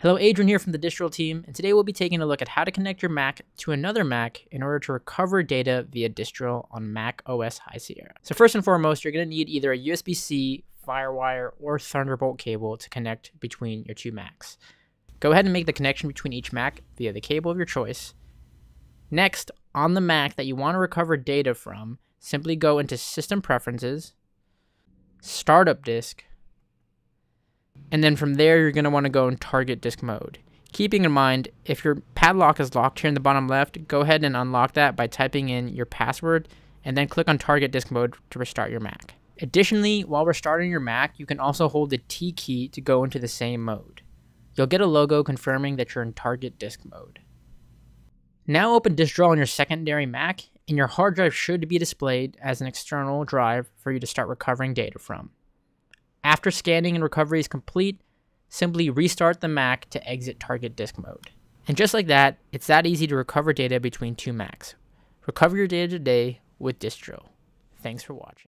Hello, Adrian here from the Disk Drill team, and today we'll be taking a look at how to connect your Mac to another Mac in order to recover data via Disk Drill on Mac OS High Sierra. So first and foremost, you're going to need either a USB-C, FireWire, or Thunderbolt cable to connect between your two Macs. Go ahead and make the connection between each Mac via the cable of your choice. Next, on the Mac that you want to recover data from, simply go into System Preferences, Startup Disk, and then from there, you're going to want to go in target disk mode. Keeping in mind, if your padlock is locked here in the bottom left, go ahead and unlock that by typing in your password and then click on target disk mode to restart your Mac. Additionally, while restarting your Mac, you can also hold the T key to go into the same mode. You'll get a logo confirming that you're in target disk mode. Now open Disk Drill on your secondary Mac, and your hard drive should be displayed as an external drive for you to start recovering data from. After scanning and recovery is complete, simply restart the Mac to exit target disk mode. And just like that, it's that easy to recover data between two Macs. Recover your data today with Disk Drill. Thanks for watching.